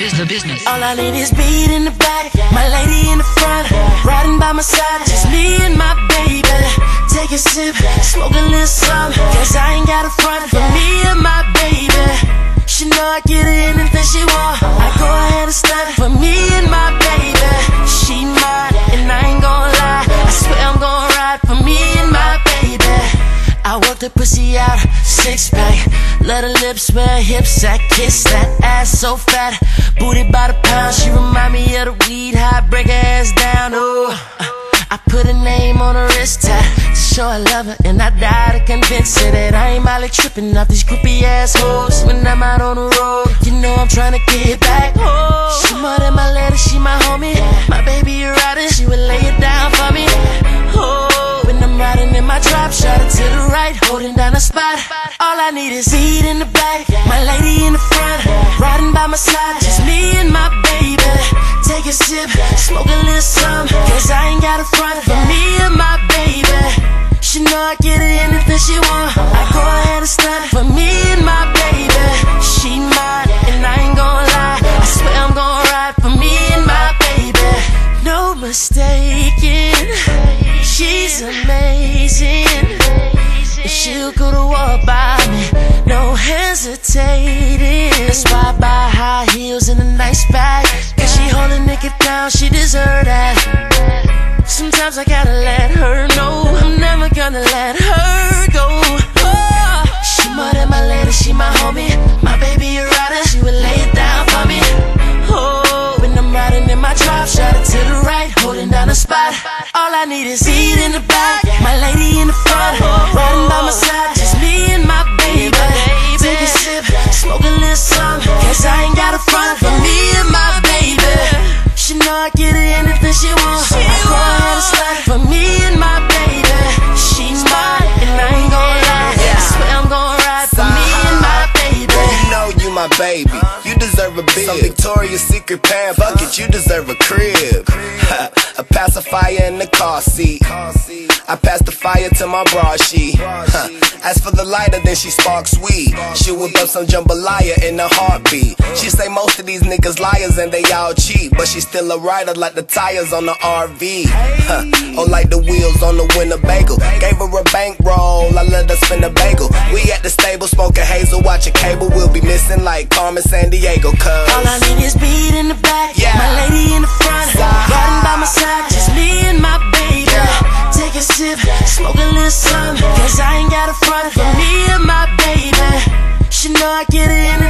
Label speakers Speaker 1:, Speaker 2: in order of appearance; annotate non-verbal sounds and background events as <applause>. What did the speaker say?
Speaker 1: is the business.
Speaker 2: All I need is beat in the back, my lady in the front, riding by my side, just me and my baby. Take a sip, smoke a little something, cause I ain't got a front for me and my baby. She know I get anything she want. I go ahead and stunt for me and my baby. She mine, and I ain't gonna lie. I swear I'm gonna ride for me the pussy out, six pack. Let her lips, wear hips, I kiss that ass so fat. Booty by the pound, she remind me of the weed high, break her ass down. Ooh. I put a name on her wrist tat to show I love her, and I die to convince her that I ain't Molly tripping off these groupie assholes. When I'm out on the road, you know I'm trying to get back. Oh, she more than my lady, I need is heat in the back, my lady in the front, riding by my side, just me and my baby. Take a sip, smoke And she'll go to war by me, no hesitating. That's why I buy high heels and a nice bag. Cause she hold a nigga down, she deserve that. Sometimes I gotta let her know spot. All I need is heat in the back, my lady in the front, riding by my side, just me and my baby. Take a sip, smoke a little something, cause I ain't got a front for me and my baby. She know I get her anything she want. I and slide for me and my baby. She's mine, and I ain't gonna lie. I swear I'm gonna ride for me and my baby.
Speaker 3: You know you my baby. A Some Victoria's Secret pants. Fuck it, you deserve a crib. <laughs> a pacifier in the car seat. I pass the fire to my bra sheet. <laughs> As for the lighter, then she sparks weed. She whip up some jambalaya in a heartbeat. She say most of these niggas liars and they all cheat. But she still a rider like the tires on the RV. <laughs> Or like the wheels on the Winnebago. Gave her a bankroll, I let her spin a bagel. We at the stable smoking hazel, watching cable. We'll be missing like Carmen Sandiego, cuz.
Speaker 2: All I need is beat in the back,
Speaker 3: Yeah.
Speaker 2: my lady in the front, riding by my side, just me and my baby. Take a sip, smoke a little something, cause I ain't got a front for me and my baby. She know I get it in